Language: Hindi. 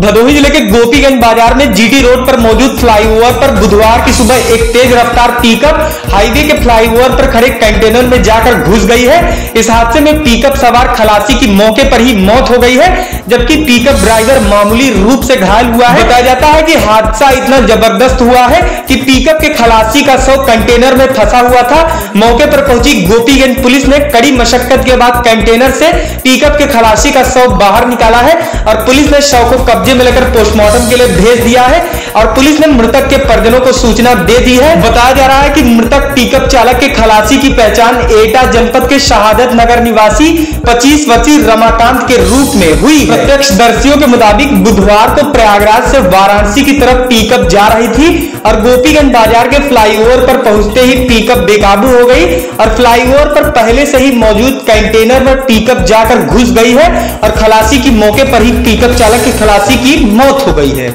भदोही ज़िले के गोपीगंज बाज़ार में जीटी रोड पर मौजूद फ्लाईओवर पर बुधवार की सुबह एक तेज रफ्तार पिकअप हाईवे के फ्लाईओवर पर खड़े कंटेनर में जाकर घुस गई है। इस हादसे में पिकअप सवार खलासी की मौके पर ही मौत हो गई है, जबकि पिकअप ड्राइवर मामूली रूप से घायल हुआ है। बताया जाता है कि हादसा इतना ज़बरदस्त हुआ है कि पिकअप के खलासी का शव कंटेनर में फंसा हुआ था। मौके पर पहुँची गोपीगंज पुलिस ने कड़ी मशक्कत के बाद कंटेनर से पिकअप के खलासी का शव बाहर निकाला है और पुलिस ने शव को कब्जे में लेकर पोस्टमार्टम के लिए भेज दिया है। और पुलिस ने मृतक के परिजनों को सूचना दे दी है। बताया जा रहा है कि मृतक पिकअप चालक के खलासी की पहचान एटा जनपद के शहादत नगर निवासी 25 वर्षीय रमाकांत के रूप में हुई प्रत्यक्ष दर्शियों के मुताबिक बुधवार को प्रयागराज से वाराणसी की तरफ़ पिकअप जा रही थी और गोपीगंज बाज़ार के फ्लाईओवर पर पहुँचते ही पिकअप बेकाबू हो गई और फ्लाईओवर पर पहले से ही मौजूद कंटेनर में पिकअप जाकर घुस गई है और खलासी की मौके पर ही पिकअप चालक की खलासी की मौत हो गई है।